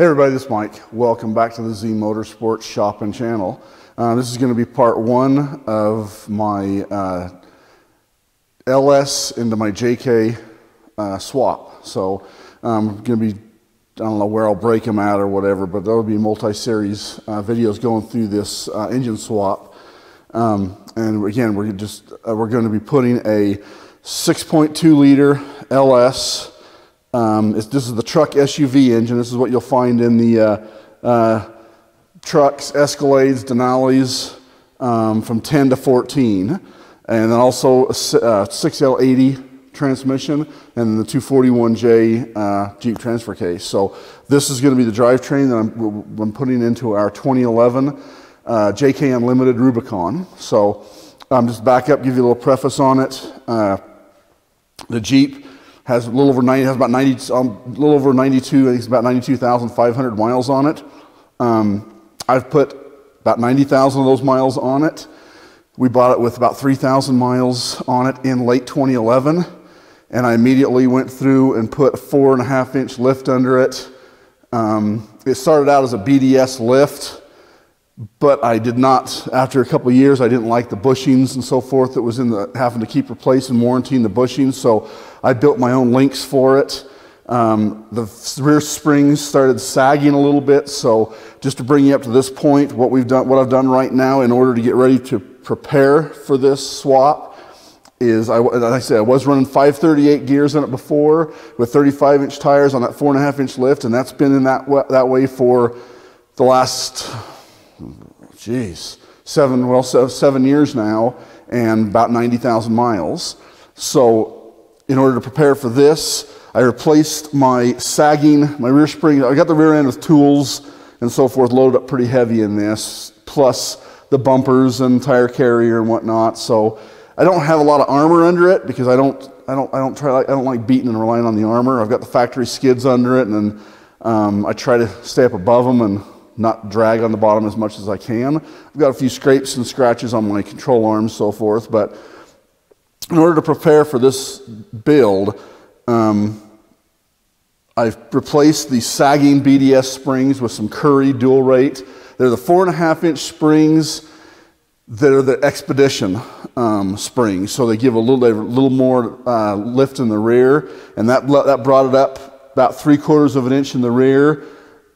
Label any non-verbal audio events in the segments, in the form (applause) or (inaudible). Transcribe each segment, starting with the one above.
Hey everybody, this is Mike. Welcome back to the Z Motorsports Shop and Channel. Uh, this is going to be part one of my uh, LS into my JK uh, swap. So I'm um, going to be, I don't know where I'll break them at or whatever, but there'll be multi-series uh, videos going through this uh, engine swap. Um, and again, we're just uh, we're going to be putting a 6.2 liter LS um, this is the truck SUV engine. This is what you'll find in the uh, uh, trucks, Escalades, Denali's um, from 10 to 14. And then also a uh, 6L80 transmission and the 241J uh, Jeep transfer case. So this is going to be the drivetrain that I'm, I'm, putting into our 2011 uh, JK Unlimited Rubicon. So I'm um, just back up, give you a little preface on it. Uh, the Jeep has a little over 90, has about 90, um, a little over 92, I think it's about 92,500 miles on it. Um, I've put about 90,000 of those miles on it. We bought it with about 3,000 miles on it in late 2011. And I immediately went through and put a four and a half inch lift under it. Um, it started out as a BDS lift but I did not, after a couple years, I didn't like the bushings and so forth that was in the, having to keep replacing, warranting the bushings, so I built my own links for it. Um, the rear springs started sagging a little bit, so just to bring you up to this point, what we've done, what I've done right now in order to get ready to prepare for this swap is, I, like I said, I was running 538 gears in it before with 35 inch tires on that four and a half inch lift, and that's been in that, that way for the last geez, seven, well, seven years now and about 90,000 miles. So in order to prepare for this, I replaced my sagging, my rear spring. I got the rear end with tools and so forth loaded up pretty heavy in this, plus the bumpers and tire carrier and whatnot. So I don't have a lot of armor under it because I don't, I don't, I don't try, I don't like beating and relying on the armor. I've got the factory skids under it and then um, I try to stay up above them and not drag on the bottom as much as I can. I've got a few scrapes and scratches on my control arms, so forth, but in order to prepare for this build, um, I've replaced the sagging BDS springs with some Currie dual rate. They're the four and a half inch springs that are the Expedition um, springs, so they give a little, little more uh, lift in the rear, and that, that brought it up about three quarters of an inch in the rear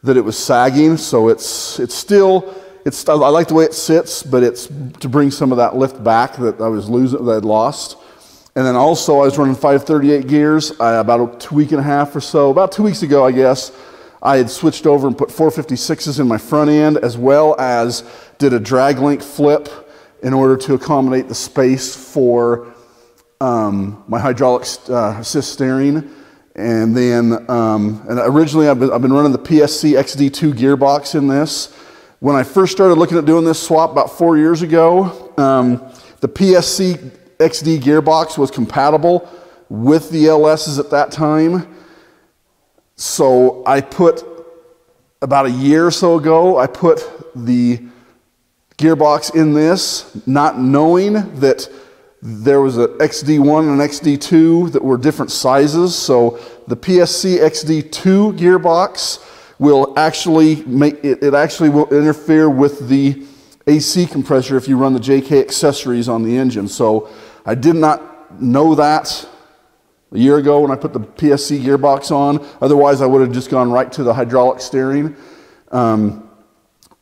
that it was sagging, so it's, it's still, it's, I like the way it sits, but it's to bring some of that lift back that I was losing, that I'd lost. And then also I was running 538 gears about a week and a half or so, about two weeks ago, I guess. I had switched over and put 456s in my front end as well as did a drag link flip in order to accommodate the space for um, my hydraulic uh, assist steering. And then, um, and originally I've been, I've been running the PSC XD2 gearbox in this. When I first started looking at doing this swap about four years ago, um, the PSC XD gearbox was compatible with the LSs at that time. So I put, about a year or so ago, I put the gearbox in this, not knowing that there was an XD1 and an XD2 that were different sizes. So the PSC XD2 gearbox will actually make it, it actually will interfere with the AC compressor if you run the JK accessories on the engine. So I did not know that a year ago when I put the PSC gearbox on. Otherwise, I would have just gone right to the hydraulic steering. Um,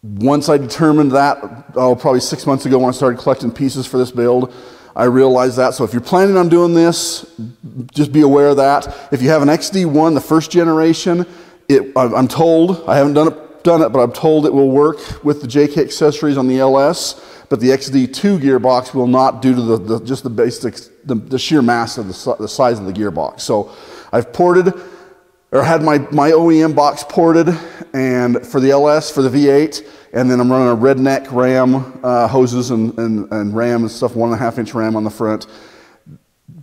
once I determined that, oh, probably six months ago when I started collecting pieces for this build, I realize that. So if you're planning on doing this, just be aware of that. If you have an XD1, the first generation, it, I'm told, I haven't done it, done it, but I'm told it will work with the JK accessories on the LS, but the XD2 gearbox will not due to the, the just the basic, the, the, sheer mass of the, the size of the gearbox. So I've ported, or had my, my OEM box ported, and for the LS, for the V8, and then I'm running a redneck ram uh, hoses and, and, and ram and stuff, one and a half inch ram on the front.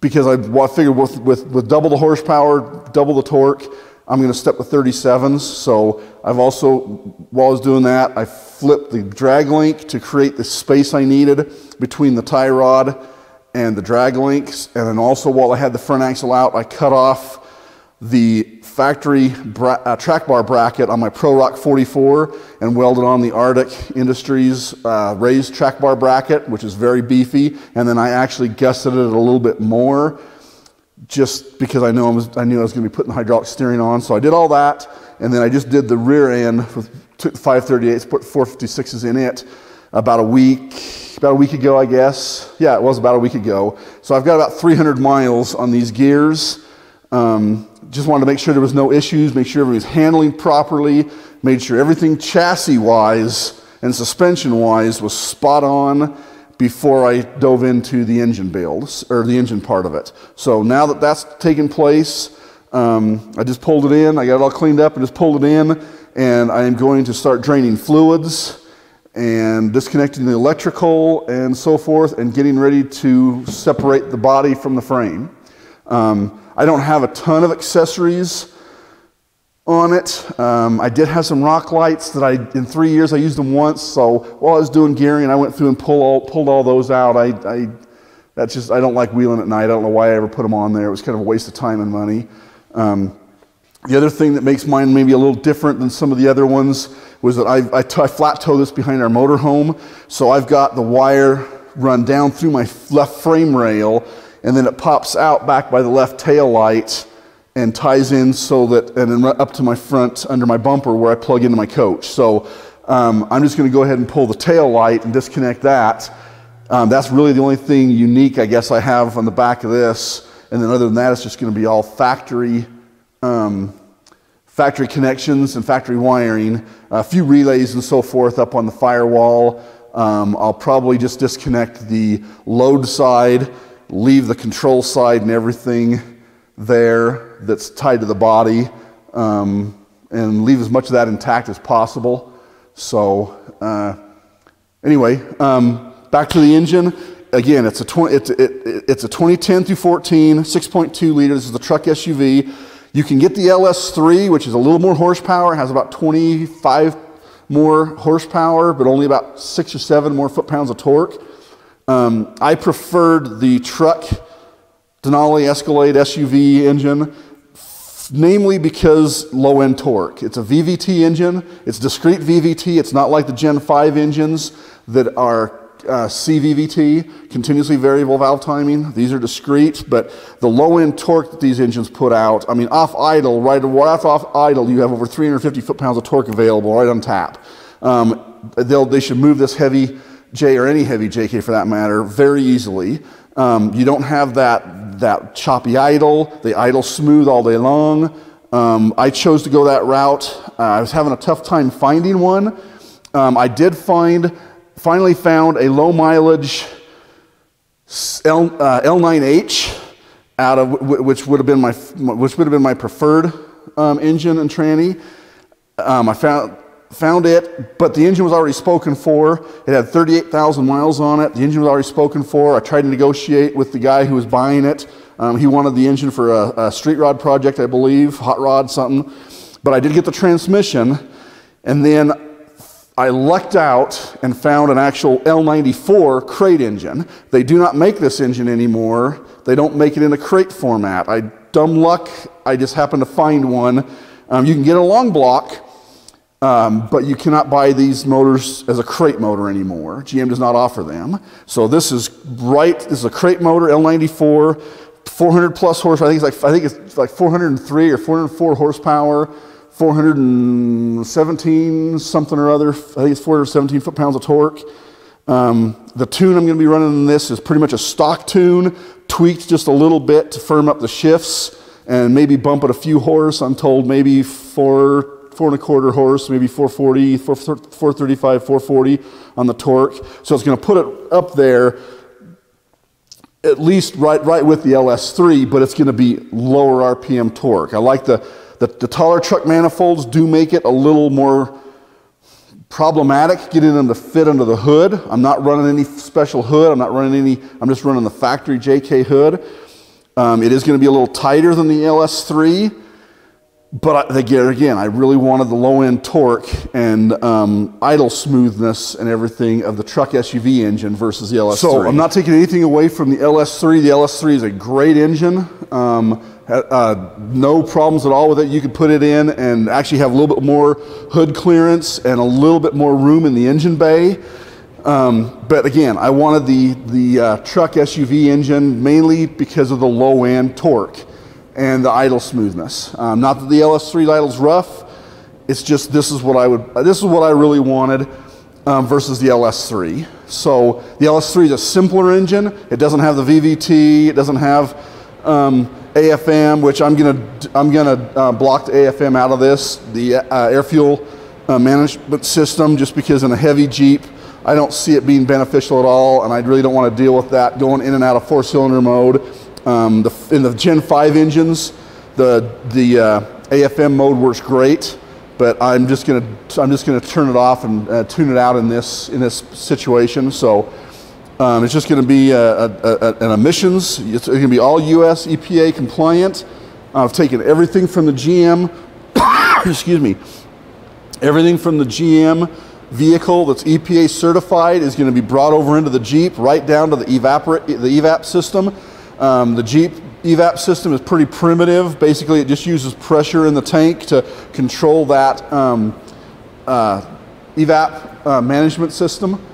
Because I, well, I figured with, with, with double the horsepower, double the torque, I'm going to step with 37s. So I've also, while I was doing that, I flipped the drag link to create the space I needed between the tie rod and the drag links. And then also while I had the front axle out, I cut off the factory uh, track bar bracket on my Pro Rock 44 and welded on the Artec Industries uh, raised track bar bracket, which is very beefy. And then I actually gusseted it a little bit more just because I, know I, was, I knew I was going to be putting the hydraulic steering on. So I did all that. And then I just did the rear end with 538s, put 456s in it about a week, about a week ago, I guess. Yeah, it was about a week ago. So I've got about 300 miles on these gears. Um, just wanted to make sure there was no issues, make sure everything was handling properly, made sure everything chassis wise and suspension wise was spot on before I dove into the engine builds or the engine part of it. So now that that's taken place, um, I just pulled it in, I got it all cleaned up and just pulled it in, and I am going to start draining fluids and disconnecting the electrical and so forth and getting ready to separate the body from the frame. Um, I don't have a ton of accessories on it. Um, I did have some rock lights that I, in three years, I used them once. So while I was doing gearing, I went through and pulled all, pulled all those out. I, I, that's just, I don't like wheeling at night. I don't know why I ever put them on there. It was kind of a waste of time and money. Um, the other thing that makes mine maybe a little different than some of the other ones was that I, I, I flat tow this behind our motorhome. So I've got the wire run down through my left frame rail and then it pops out back by the left tail light and ties in so that, and then up to my front under my bumper where I plug into my coach. So um, I'm just going to go ahead and pull the tail light and disconnect that. Um, that's really the only thing unique, I guess, I have on the back of this. And then other than that, it's just going to be all factory, um, factory connections and factory wiring, a few relays and so forth up on the firewall. Um, I'll probably just disconnect the load side leave the control side and everything there that's tied to the body um, and leave as much of that intact as possible. So, uh, anyway, um, back to the engine. Again, it's a, 20, it's, it, it's a 2010 through 14, 6.2 liter. This is the truck SUV. You can get the LS3, which is a little more horsepower, has about 25 more horsepower, but only about six or seven more foot pounds of torque. Um, I preferred the truck Denali Escalade SUV engine, namely because low end torque. It's a VVT engine, it's discrete VVT, it's not like the Gen 5 engines that are uh, CVVT, continuously variable valve timing. These are discrete, but the low end torque that these engines put out, I mean, off idle, right, right off idle, you have over 350 foot pounds of torque available right on tap. Um, they should move this heavy J or any heavy JK for that matter very easily. Um, you don't have that, that choppy idle, they idle smooth all day long. Um, I chose to go that route. Uh, I was having a tough time finding one. Um, I did find, finally found a low mileage L, uh, L9H out of which would have been my which would have been my preferred um, engine and tranny. Um, I found found it, but the engine was already spoken for. It had 38,000 miles on it. The engine was already spoken for. I tried to negotiate with the guy who was buying it. Um, he wanted the engine for a, a, street rod project, I believe, hot rod, something. But I did get the transmission, and then I lucked out and found an actual L94 crate engine. They do not make this engine anymore. They don't make it in a crate format. I dumb luck, I just happened to find one. Um, you can get a long block. Um, but you cannot buy these motors as a crate motor anymore. GM does not offer them. So this is right. This is a crate motor, L94, 400 plus horsepower. I think it's like I think it's like 403 or 404 horsepower, 417 something or other. I think it's 417 foot pounds of torque. Um, the tune I'm going to be running in this is pretty much a stock tune, tweaked just a little bit to firm up the shifts and maybe bump it a few horse. I'm told maybe four four and a quarter horse, maybe 440, 435, 440 on the torque. So it's going to put it up there at least right, right with the LS3, but it's going to be lower RPM torque. I like the, the, the taller truck manifolds do make it a little more problematic getting them to fit under the hood. I'm not running any special hood. I'm not running any, I'm just running the factory JK hood. Um, it is going to be a little tighter than the LS3. But again, I really wanted the low end torque and um, idle smoothness and everything of the truck SUV engine versus the LS3. So I'm not taking anything away from the LS3. The LS3 is a great engine. Um, uh, no problems at all with it. You could put it in and actually have a little bit more hood clearance and a little bit more room in the engine bay. Um, but again, I wanted the, the uh, truck SUV engine mainly because of the low end torque and the idle smoothness. Um, not that the LS3 idle's rough, it's just this is what I would, this is what I really wanted um, versus the LS3. So the LS3 is a simpler engine. It doesn't have the VVT, it doesn't have um, AFM, which I'm gonna, I'm gonna uh, block the AFM out of this, the uh, air fuel uh, management system, just because in a heavy Jeep, I don't see it being beneficial at all, and I really don't want to deal with that going in and out of four cylinder mode. Um, the, in the Gen 5 engines, the, the uh, AFM mode works great, but I'm just gonna, I'm just gonna turn it off and uh, tune it out in this, in this situation. So um, it's just gonna be a, a, a, an emissions, it's gonna be all US EPA compliant. I've taken everything from the GM, (coughs) excuse me, everything from the GM vehicle that's EPA certified is going to be brought over into the Jeep, right down to the, evaporate, the evap system. Um, the Jeep evap system is pretty primitive. Basically, it just uses pressure in the tank to control that um, uh, evap uh, management system.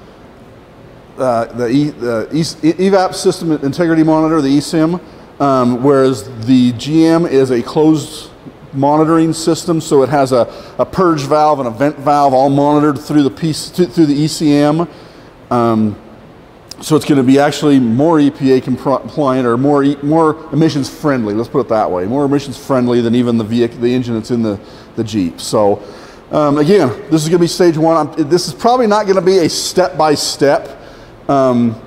Uh, the, e, the e, evap system integrity monitor, the eSIM, um, whereas the GM is a closed monitoring system, so it has a, a purge valve and a vent valve all monitored through the piece through the ECM. Um, so it's going to be actually more EPA compliant or more more emissions friendly. Let's put it that way. More emissions friendly than even the vehicle, the engine that's in the the Jeep. So um, again, this is going to be stage one. I'm, this is probably not going to be a step by step. Um,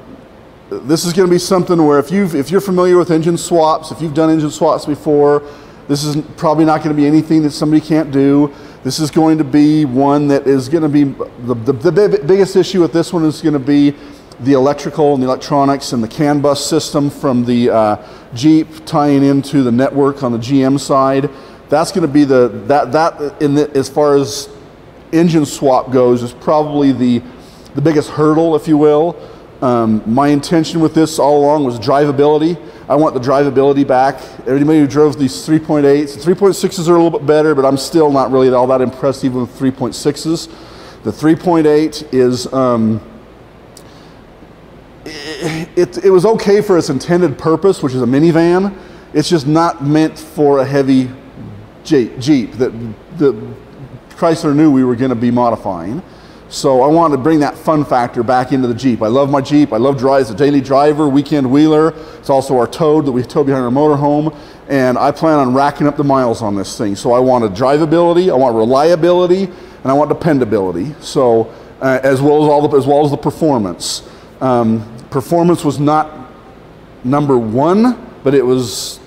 this is going to be something where if you if you're familiar with engine swaps, if you've done engine swaps before, this is probably not going to be anything that somebody can't do. This is going to be one that is going to be the, the, the biggest issue with this one is going to be the electrical and the electronics and the CAN bus system from the uh, Jeep tying into the network on the GM side. That's going to be the that that in the, as far as engine swap goes is probably the the biggest hurdle, if you will. Um, my intention with this all along was drivability. I want the drivability back. Everybody who drove these 3.8s, 3.6s are a little bit better, but I'm still not really all that impressed even with 3.6s. The 3.8 is, um, it, it, was okay for its intended purpose, which is a minivan. It's just not meant for a heavy Jeep that, that Chrysler knew we were going to be modifying. So I wanted to bring that fun factor back into the Jeep. I love my Jeep. I love drive as a daily driver, weekend wheeler. It's also our Toad that we tow behind our motorhome. And I plan on racking up the miles on this thing. So I want drivability, I want reliability, and I want dependability. So uh, as well as all the, as well as the performance. Um, performance was not number one, but it was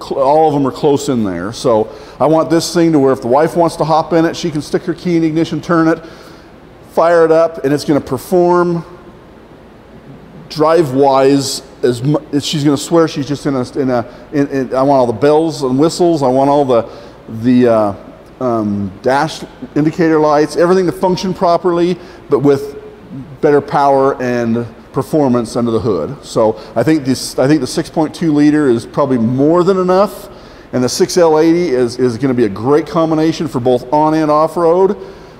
all of them are close in there. So I want this thing to where if the wife wants to hop in it, she can stick her key in ignition, turn it, fire it up, and it's going to perform drive wise as she's going to swear she's just in a, in a in, in, I want all the bells and whistles. I want all the the uh, um, dash indicator lights, everything to function properly, but with better power and performance under the hood. So I think this I think the 6.2 liter is probably more than enough, and the 6L80 is is going to be a great combination for both on and off road.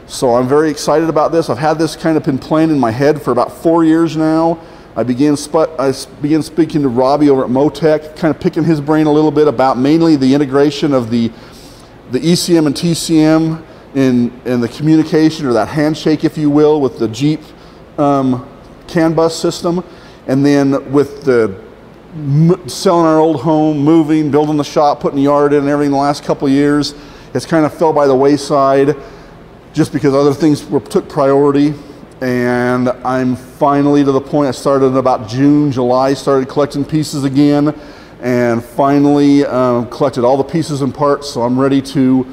So I'm very excited about this. I've had this kind of been playing in my head for about four years now. I began, I began speaking to Robbie over at Motec, kind of picking his brain a little bit about mainly the integration of the, the ECM and TCM in, in the communication or that handshake, if you will, with the Jeep um, CAN bus system. And then with the selling our old home, moving, building the shop, putting the yard in and everything the last couple years, it's kind of fell by the wayside just because other things were, took priority. And I'm finally to the point, I started in about June, July, started collecting pieces again, and finally um, collected all the pieces and parts, so I'm ready to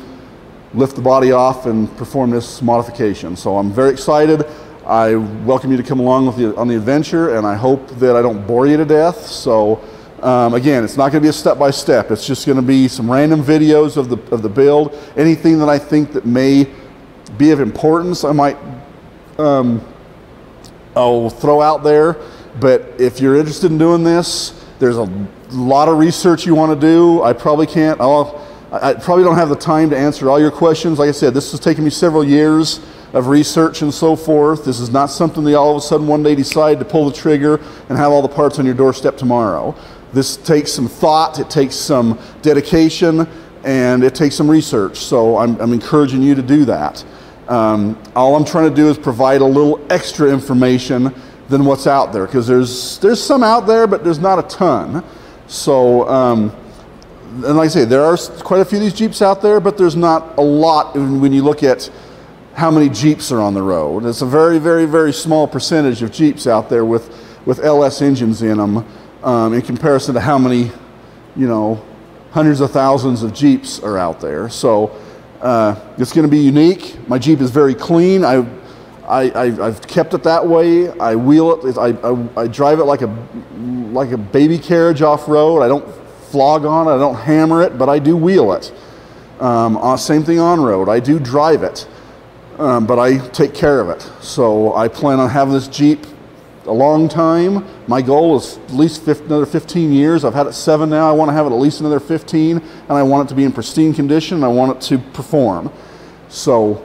lift the body off and perform this modification. So I'm very excited. I welcome you to come along with the, on the adventure, and I hope that I don't bore you to death. So Um, again, it's not going to be a step by step. It's just going to be some random videos of the of the build. Anything that I think that may be of importance, I might um, I'll throw out there. But if you're interested in doing this, there's a lot of research you want to do. I probably can't. I'll, I probably don't have the time to answer all your questions. Like I said, this has taken me several years of research and so forth. This is not something that all of a sudden one day decide to pull the trigger and have all the parts on your doorstep tomorrow. This takes some thought, it takes some dedication, and it takes some research. So I'm, I'm encouraging you to do that. Um, all I'm trying to do is provide a little extra information than what's out there because there's there's some out there, but there's not a ton. So, um, and like I say, there are quite a few of these Jeeps out there, but there's not a lot when you look at how many Jeeps are on the road. It's a very, very, very small percentage of Jeeps out there with with LS engines in them um, in comparison to how many, you know, hundreds of thousands of Jeeps are out there. So uh, it's going to be unique. My Jeep is very clean. I, I, have kept it that way. I wheel it. I, I, I, drive it like a, like a baby carriage off road. I don't flog on it. I don't hammer it, but I do wheel it. Um, uh, same thing on road. I do drive it, um, but I take care of it. So I plan on having this Jeep a long time. My goal is at least 15, another 15 years. I've had it seven now. I want to have it at least another 15, and I want it to be in pristine condition. I want it to perform. So,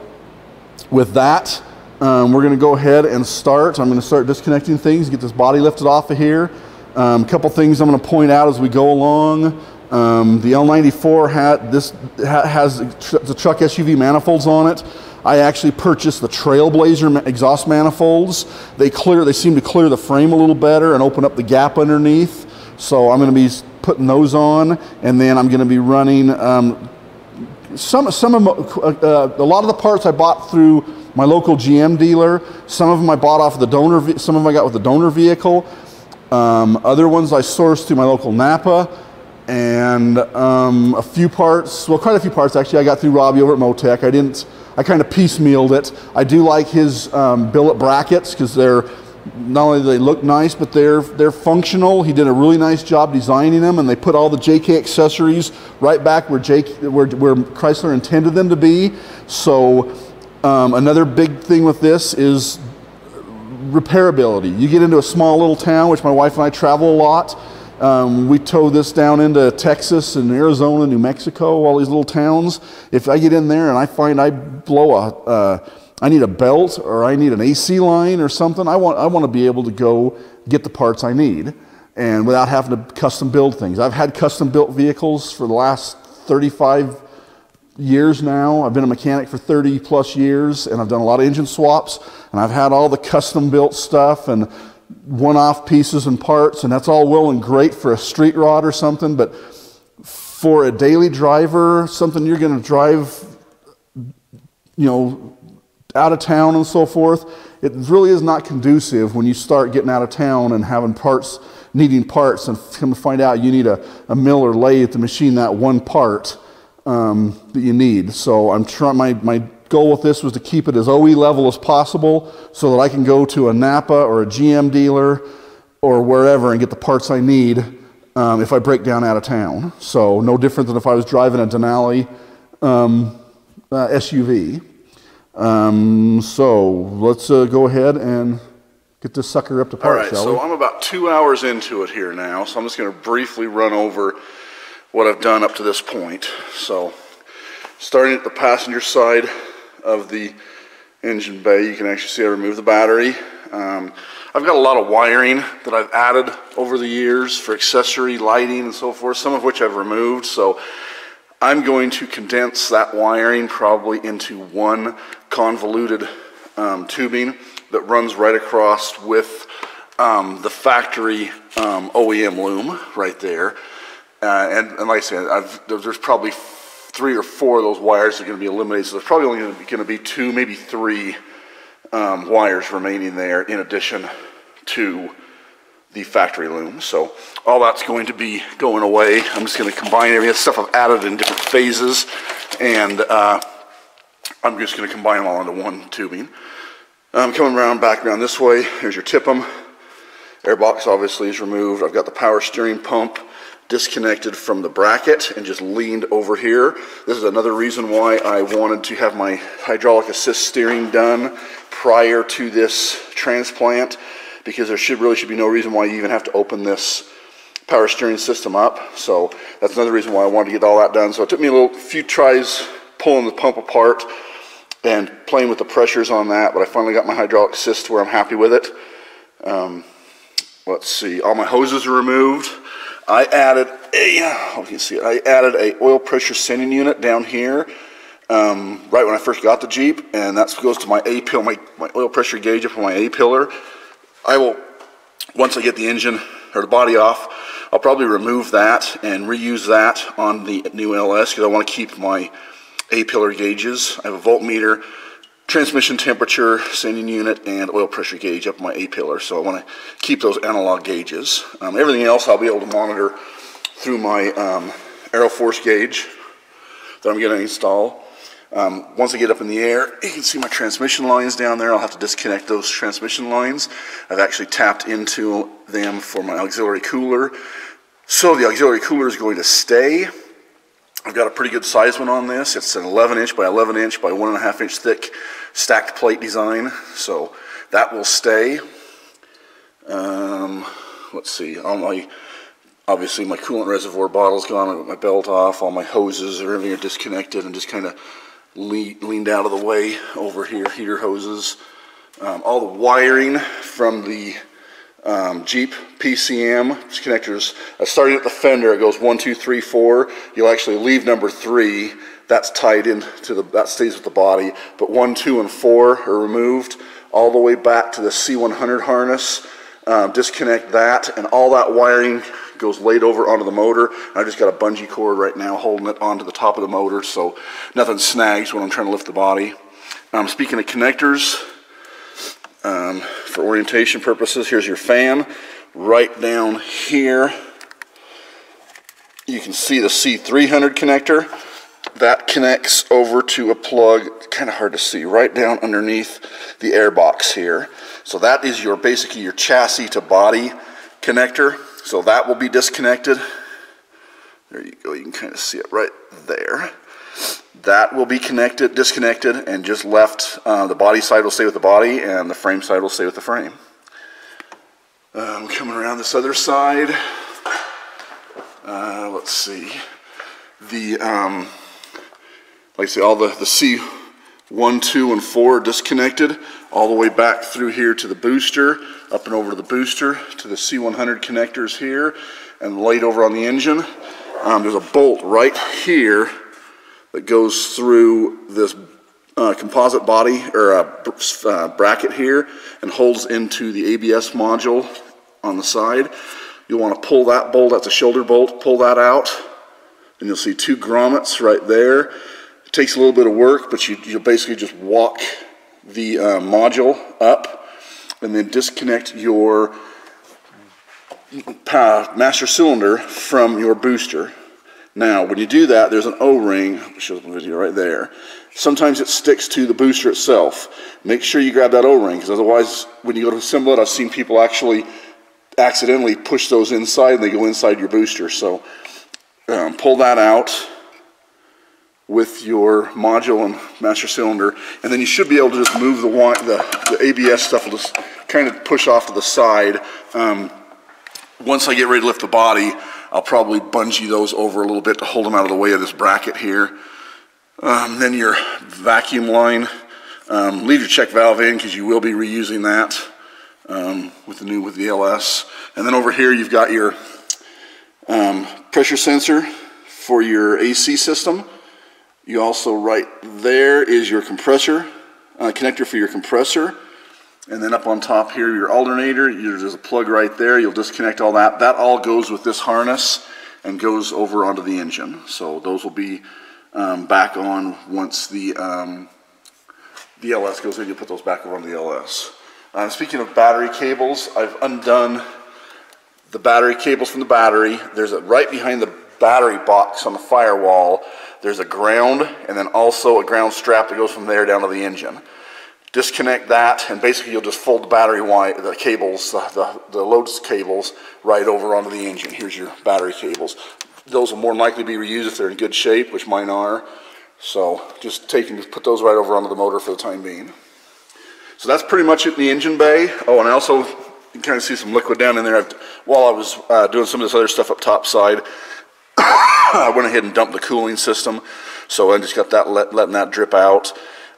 with that, um, we're going to go ahead and start. I'm going to start disconnecting things, get this body lifted off of here. Um, a couple things I'm going to point out as we go along. Um, the L94 hat, this ha has the truck SUV manifolds on it. I actually purchased the Trailblazer exhaust manifolds. They clear, they seem to clear the frame a little better and open up the gap underneath. So I'm going to be putting those on, and then I'm going to be running um, some, some of, uh, uh, a lot of the parts I bought through my local GM dealer. Some of them I bought off the donor, some of them I got with the donor vehicle. Um, other ones I sourced through my local Napa and um, a few parts, well, quite a few parts actually, I got through Robbie over at Motec. I didn't, I kind of piecemealed it. I do like his um, billet brackets because they're not only they look nice, but they're they're functional. He did a really nice job designing them, and they put all the JK accessories right back where JK, where, where Chrysler intended them to be. So um, another big thing with this is repairability. You get into a small little town, which my wife and I travel a lot. Um, we tow this down into Texas and Arizona, New Mexico, all these little towns. If I get in there and I find I blow a, uh, I need a belt or I need an AC line or something, I want, I want to be able to go get the parts I need and without having to custom build things. I've had custom built vehicles for the last 35 years now. I've been a mechanic for 30 plus years and I've done a lot of engine swaps and I've had all the custom built stuff and one-off pieces and parts, and that's all well and great for a street rod or something, but for a daily driver, something you're going to drive, you know, out of town and so forth, it really is not conducive when you start getting out of town and having parts, needing parts, and come to find out you need a, a mill or lathe to machine that one part um, that you need. So I'm trying, my, my goal with this was to keep it as OE level as possible so that I can go to a Napa or a GM dealer or wherever and get the parts I need um, if I break down out of town. So no different than if I was driving a Denali um, uh, SUV. Um, so let's uh, go ahead and get this sucker up to par, All right, so we? I'm about two hours into it here now, so I'm just going to briefly run over what I've done up to this point. So starting at the passenger side, of the engine bay. You can actually see I removed the battery. Um, I've got a lot of wiring that I've added over the years for accessory lighting and so forth, some of which I've removed. So I'm going to condense that wiring probably into one convoluted um, tubing that runs right across with um, the factory um, OEM loom right there. Uh, and, and, like I said, I've, there's probably three or four of those wires are going to be eliminated. So there's probably only going to be, two, maybe three um, wires remaining there in addition to the factory loom. So all that's going to be going away. I'm just going to combine everything. stuff I've added in different phases, and uh, I'm just going to combine them all into one tubing. I'm coming around back around this way, here's your TIPM. Airbox obviously is removed. I've got the power steering pump disconnected from the bracket and just leaned over here. This is another reason why I wanted to have my hydraulic assist steering done prior to this transplant because there should really should be no reason why you even have to open this power steering system up. So that's another reason why I wanted to get all that done. So it took me a little few tries pulling the pump apart and playing with the pressures on that, but I finally got my hydraulic assist where I'm happy with it. Um, let's see, all my hoses are removed. I added a, hope you see I added a oil pressure sending unit down here um, right when I first got the Jeep, and that goes to my A-pillar, my, my oil pressure gauge up on my A-pillar. I will, once I get the engine or the body off, I'll probably remove that and reuse that on the new LS because I want to keep my A-pillar gauges. I have a voltmeter, transmission temperature, sending unit, and oil pressure gauge up my A-pillar. So I want to keep those analog gauges. Um, everything else I'll be able to monitor through my um, Aeroforce gauge that I'm going to install. Um, once I get up in the air, you can see my transmission lines down there. I'll have to disconnect those transmission lines. I've actually tapped into them for my auxiliary cooler. So the auxiliary cooler is going to stay. I've got a pretty good size one on this. It's an 11 inch by 11 inch by one and a half inch thick stacked plate design. So that will stay. Um, let's see, all my, obviously my coolant reservoir bottle's gone, I got my belt off, all my hoses, everything are disconnected and just kind of leaned out of the way over here, heater hoses. Um, all the wiring from the um, Jeep PCM connectors, uh, starting at the fender, it goes one, two, three, four. You'll actually leave number three. That's tied into the, that stays with the body. But one, two, and four are removed all the way back to the C100 harness. Um, disconnect that, and all that wiring goes laid over onto the motor. I just got a bungee cord right now holding it onto the top of the motor so nothing snags when I'm trying to lift the body. Um, speaking of connectors, um, for orientation purposes, here's your fan. Right down here, you can see the C300 connector. That connects over to a plug, kind of hard to see, right down underneath the air box here. So that is your basically your chassis to body connector. So that will be disconnected. There you go, you can kind of see it right there. That will be connected, disconnected, and just left. Uh, the body side will stay with the body, and the frame side will stay with the frame. Um, coming around this other side, uh, let's see. The, um, like I say, all the, the C1, 2, and 4 are disconnected all the way back through here to the booster, up and over to the booster, to the C100 connectors here, and laid over on the engine. Um, there's a bolt right here that goes through this uh, composite body or uh, uh, bracket here and holds into the ABS module on the side. You'll want to pull that bolt, that's a shoulder bolt, pull that out, and you'll see two grommets right there. It takes a little bit of work, but you, you'll basically just walk the uh, module up and then disconnect your master cylinder from your booster. Now, when you do that, there's an O-ring, shows the video right there. Sometimes it sticks to the booster itself. Make sure you grab that O-ring, because otherwise, when you go to assemble it, I've seen people actually accidentally push those inside and they go inside your booster. So um, pull that out with your module and master cylinder, and then you should be able to just move the, the, the ABS stuff will just kind of push off to the side. Um, once I get ready to lift the body, I'll probably bungee those over a little bit to hold them out of the way of this bracket here. Um, then your vacuum line, um, leave your check valve in because you will be reusing that um, with the new with the LS. And then over here you've got your um, pressure sensor for your AC system. You also, right there is your compressor, uh, connector for your compressor. And then up on top here, your alternator, there's a plug right there. You'll disconnect all that. That all goes with this harness and goes over onto the engine. So those will be um, back on once the, um, the LS goes in. You'll put those back over on the LS. Uh, speaking of battery cables, I've undone the battery cables from the battery. There's a right behind the battery box on the firewall there's a ground and then also a ground strap that goes from there down to the engine. Disconnect that, and basically you'll just fold the battery wire, the cables, the, the, the load cables right over onto the engine. Here's your battery cables. Those will more than likely be reused if they're in good shape, which mine are. So just take and put those right over onto the motor for the time being. So that's pretty much it in the engine bay. Oh, and I also, you can kind of see some liquid down in there. I've, while I was uh, doing some of this other stuff up top side, (coughs) I went ahead and dumped the cooling system. So I just got that, let, letting that drip out.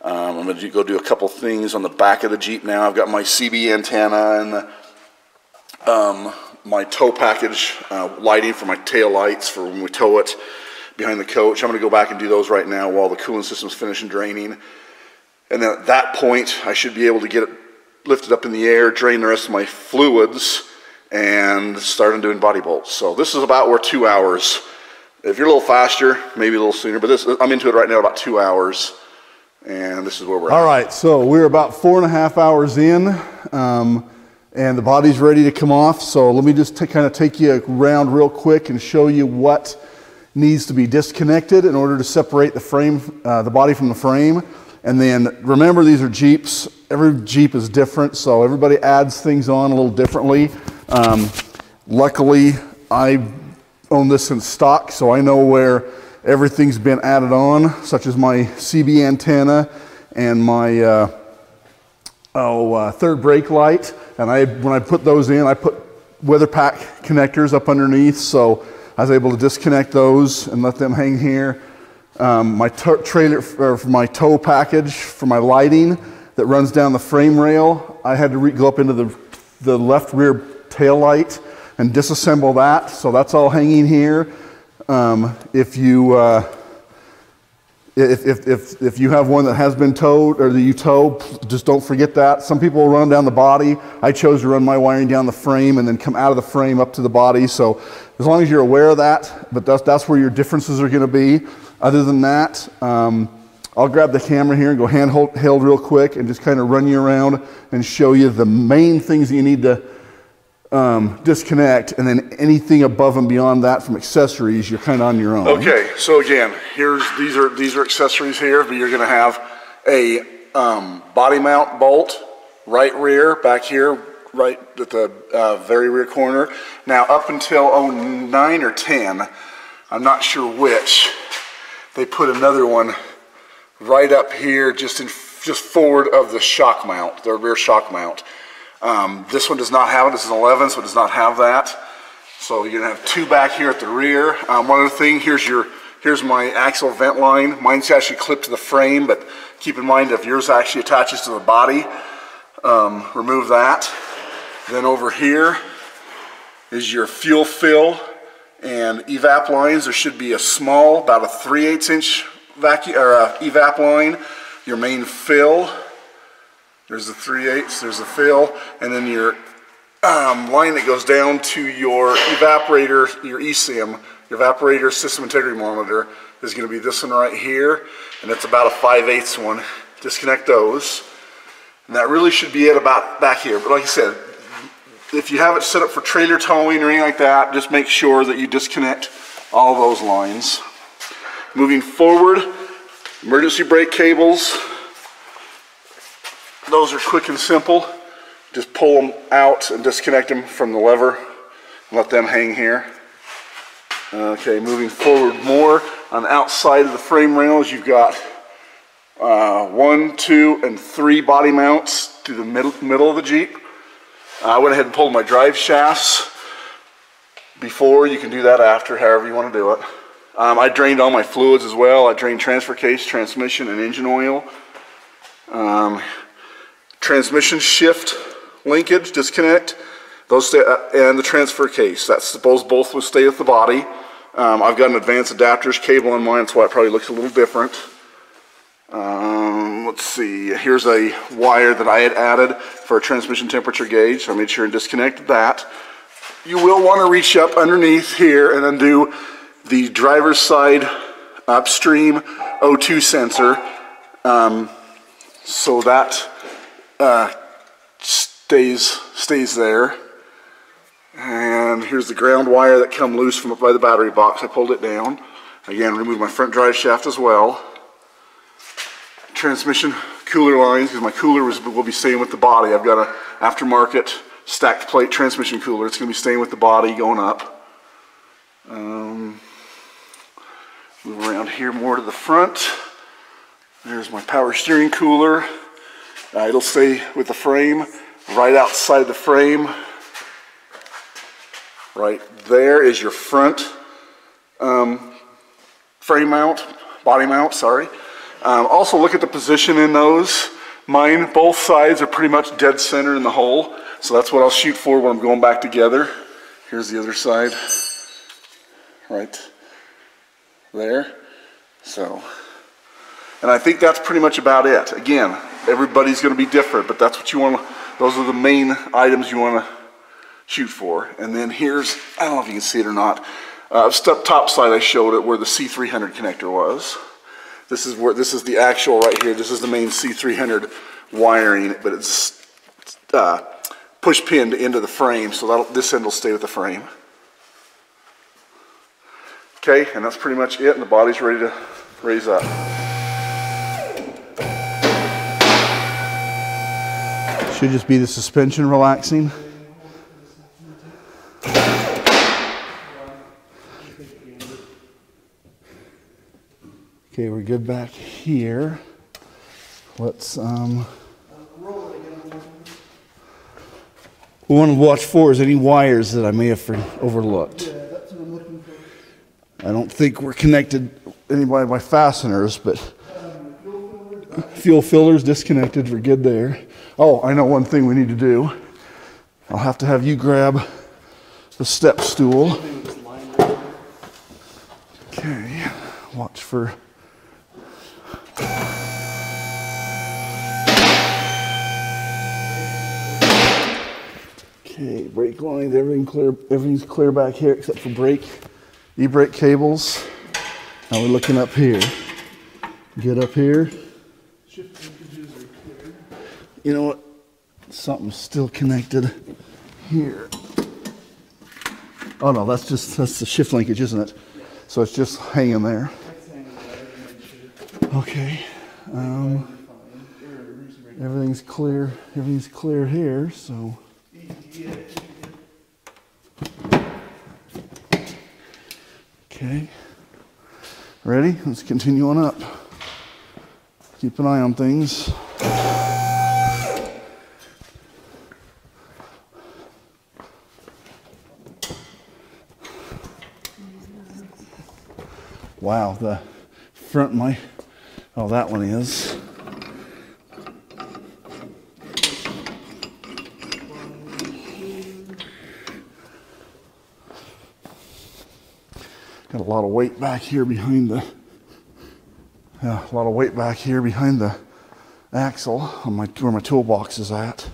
Um, I'm going to go do a couple things on the back of the Jeep now. I've got my CB antenna and um, my tow package uh, lighting for my tail lights for when we tow it behind the coach. I'm going to go back and do those right now while the cooling system's finishing draining. And then at that point, I should be able to get it lifted up in the air, drain the rest of my fluids, and start doing body bolts. So this is about where two hours. If you're a little faster, maybe a little sooner, but this I'm into it right now about two hours and this is where we're All at. right, so we're about four and a half hours in, um, and the body's ready to come off. So let me just kind of take you around real quick and show you what needs to be disconnected in order to separate the frame, uh, the body from the frame. And then remember, these are Jeeps. Every Jeep is different, so everybody adds things on a little differently. Um, luckily, I own this in stock, so I know where Everything's been added on, such as my CB antenna and my uh, oh, uh, third brake light. And I, when I put those in, I put weather pack connectors up underneath, so I was able to disconnect those and let them hang here. Um, my trailer, or my tow package for my lighting that runs down the frame rail, I had to go up into the, the left rear tail light and disassemble that, so that's all hanging here. Um, if you uh, if, if, if, if you have one that has been towed or that you tow, just don't forget that. Some people run down the body. I chose to run my wiring down the frame and then come out of the frame up to the body. So as long as you're aware of that, but that's, that's where your differences are going to be. Other than that, um, I'll grab the camera here and go handheld real quick and just kind of run you around and show you the main things you need to um, disconnect, and then anything above and beyond that from accessories, you're kind of on your own. Okay, so again, here's these are these are accessories here, but you're going to have a um, body mount bolt, right rear back here, right at the uh, very rear corner. Now up until 09 or 10, I'm not sure which, they put another one right up here, just in just forward of the shock mount, the rear shock mount. Um, this one does not have it. This is an 11, so it does not have that. So you're gonna have two back here at the rear. Um, one other thing, here's your here's my axle vent line. Mine's actually clipped to the frame, but keep in mind if yours actually attaches to the body, um, remove that. Then over here is your fuel fill and evap lines. There should be a small, about a 3 8 inch vacuum or evap line. Your main fill there's the 3 eighths, there's the fill, and then your um, line that goes down to your evaporator, your eSIM, your evaporator system integrity monitor is going to be this one right here, and it's about a 5 eighths one. Disconnect those. And that really should be it about back here. But like I said, if you have it set up for trailer towing or anything like that, just make sure that you disconnect all those lines. Moving forward, emergency brake cables, those are quick and simple. Just pull them out and disconnect them from the lever and let them hang here. Okay, moving forward more, on the outside of the frame rails, you've got uh, one, two, and three body mounts through the middle, middle of the Jeep. I went ahead and pulled my drive shafts before. You can do that after, however you want to do it. Um, I drained all my fluids as well. I drained transfer case, transmission, and engine oil. Um, transmission shift linkage, disconnect, those stay, uh, and the transfer case. That's supposed both will stay with the body. Um, I've got an advanced adapters cable in mine, that's why it probably looks a little different. Um, let's see, here's a wire that I had added for a transmission temperature gauge, I made sure and disconnected that. You will want to reach up underneath here and undo the driver's side upstream O2 sensor um, so that uh, stays, stays there. And here's the ground wire that come loose from up by the battery box. I pulled it down. Again, remove my front drive shaft as well. transmission cooler lines because my cooler was, will be staying with the body. I've got a aftermarket stacked plate transmission cooler. It's going to be staying with the body going up. Um, move around here more to the front. There's my power steering cooler. Uh, it'll stay with the frame right outside the frame. Right there is your front um, frame mount, body mount, sorry. Um, also look at the position in those. Mine, both sides are pretty much dead center in the hole. So that's what I'll shoot for when I'm going back together. Here's the other side. Right there. So, and I think that's pretty much about it. Again, everybody's going to be different, but that's what you want those are the main items you want to shoot for. And then here's, I don't know if you can see it or not, uh, step top side I showed it where the C300 connector was. This is where, this is the actual right here, this is the main C300 wiring, but it's uh, push pinned into the frame, so this end will stay with the frame. Okay, and that's pretty much it, and the body's ready to raise up. Should just be the suspension relaxing. Okay, we're good back here. Let's, um, we want to watch for is any wires that I may have overlooked. I don't think we're connected any by my fasteners, but fuel fillers disconnected. We're good there. Oh, I know one thing we need to do. I'll have to have you grab the step stool. Okay, watch for. Okay, brake lines, everything clear, everything's clear back here except for brake, e-brake cables. Now we're looking up here. Get up here. You know what? Something's still connected here. Oh no, that's just that's the shift linkage, isn't it? So it's just hanging there. Okay. Um, everything's clear. Everything's clear here. So. Okay. Ready? Let's continue on up. Keep an eye on things. Wow, the front my, oh, that one is. Got a lot of weight back here behind the, yeah, a lot of weight back here behind the axle on my, where my toolbox is at.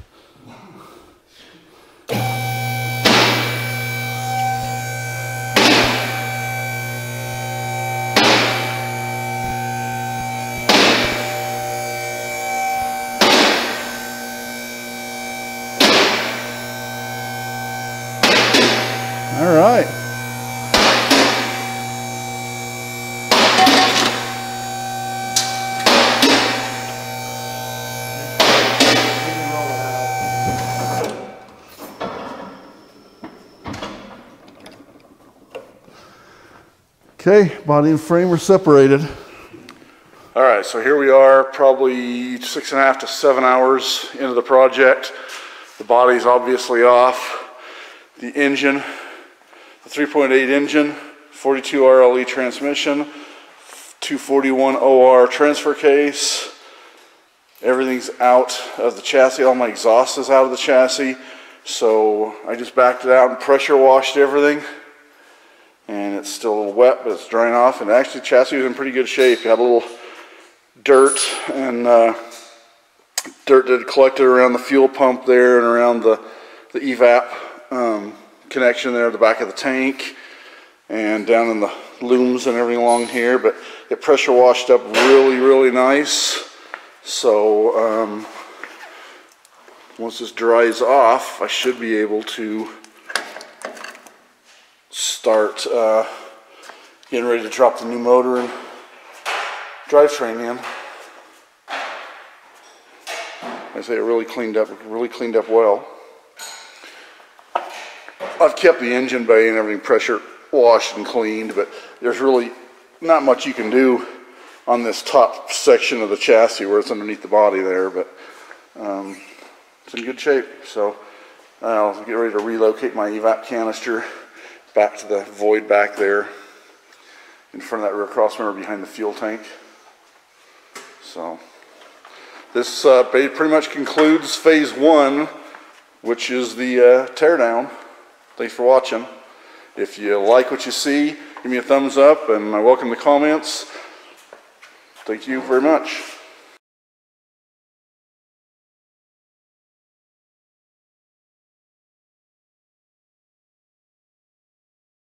Okay, body and frame are separated. All right, so here we are, probably six and a half to seven hours into the project. The body's obviously off. The engine, the 3.8 engine, 42 RLE transmission, 241 OR transfer case. Everything's out of the chassis. All my exhaust is out of the chassis. So I just backed it out and pressure washed everything and it's still a little wet, but it's drying off. And actually, chassis is in pretty good shape. You had a little dirt and uh, dirt that collected around the fuel pump there and around the the evap um, connection there at the back of the tank and down in the looms and everything along here. But it pressure washed up really, really nice. So um, once this dries off, I should be able to start uh, getting ready to drop the new motor and drivetrain in. I say it really cleaned up, really cleaned up well. I've kept the engine bay and everything pressure washed and cleaned, but there's really not much you can do on this top section of the chassis where it's underneath the body there, but um, it's in good shape. So I'll get ready to relocate my evap canister back to the void back there in front of that rear crossmember behind the fuel tank. So this uh, pretty much concludes phase one, which is the uh, tear down. Thanks for watching. If you like what you see, give me a thumbs up and I welcome the comments. Thank you very much.